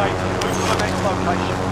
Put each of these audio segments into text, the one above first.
detonated. Move to the next location.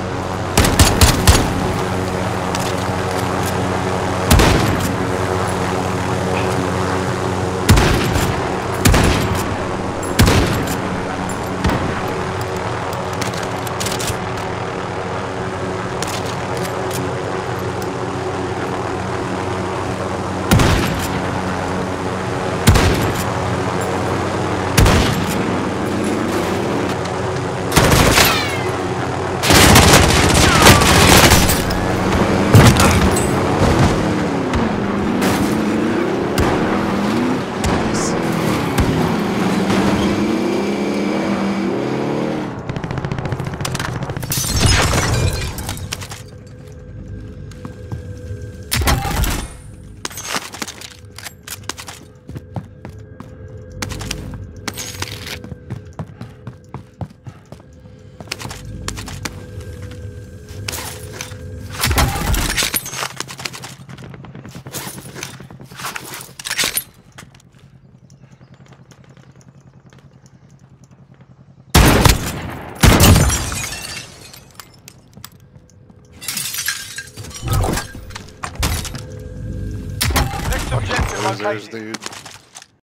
scissors, dude.